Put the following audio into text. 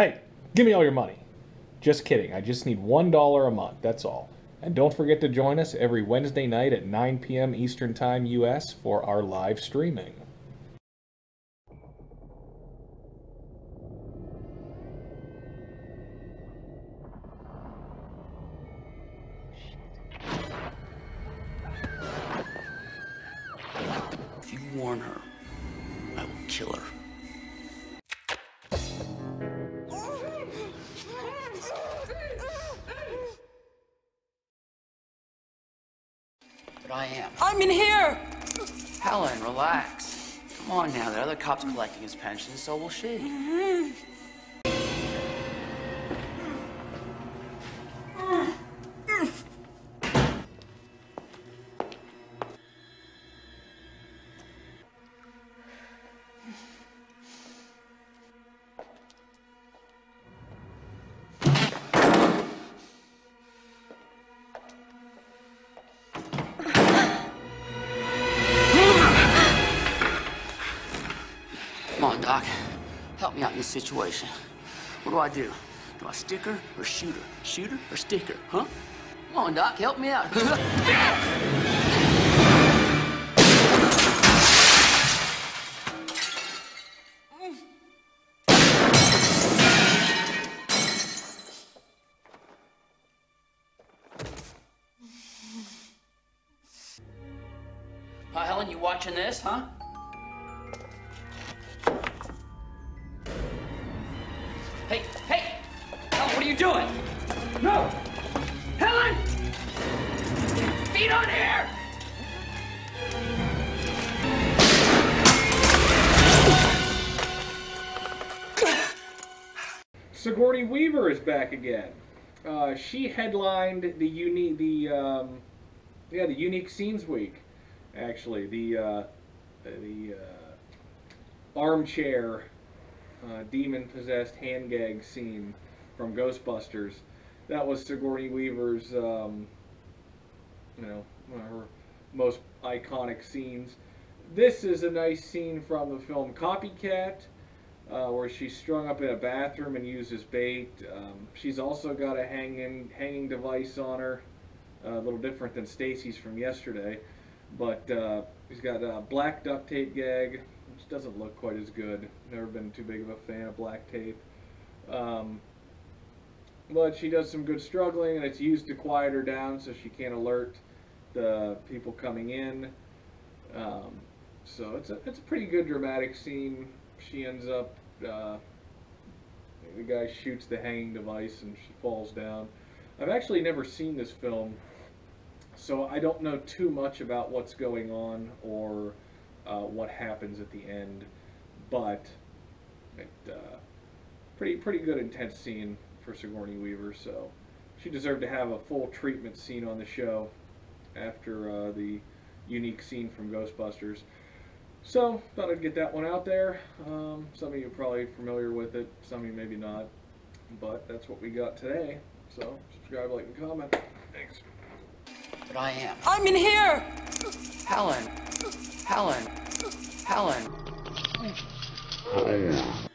Hey, give me all your money. Just kidding. I just need $1 a month. That's all. And don't forget to join us every Wednesday night at 9 p.m. Eastern Time US for our live streaming. You warn her, I will kill her. But I am. I'm in here! Helen, relax. Come on now, are other cops collecting his pension, so will she. Mm-hmm. Come on, Doc. Help me out in this situation. What do I do? Do I stick her or shoot her? Shoot her or stick her, huh? Come on, Doc, help me out. Hi, Helen, you watching this, huh? Hey, hey! Helen, what are you doing? No! Helen! Feet on air! Sigourney Weaver is back again. Uh, she headlined the unique, the um, yeah, the unique scenes week. Actually, the uh, the uh, armchair uh, demon possessed hand gag scene from Ghostbusters. That was Sigourney Weaver's, um, you know, one of her most iconic scenes. This is a nice scene from the film Copycat uh, where she's strung up in a bathroom and uses bait. Um, she's also got a hanging hanging device on her, uh, a little different than Stacy's from yesterday, but uh, she's got a black duct tape gag, which doesn't look quite as good. Never been too big of a fan of black tape. Um, but she does some good struggling, and it's used to quiet her down so she can't alert the people coming in. Um, so it's a it's a pretty good dramatic scene. She ends up uh, the guy shoots the hanging device and she falls down. I've actually never seen this film, so I don't know too much about what's going on or uh, what happens at the end. But it, uh, pretty pretty good intense scene for Sigourney Weaver. So she deserved to have a full treatment scene on the show after uh, the unique scene from Ghostbusters. So, thought I'd get that one out there. Um, some of you are probably familiar with it, some of you maybe not. But that's what we got today. So, subscribe, like, and comment. Thanks. But I am. I'm in here! Helen! Helen! Oh, Helen!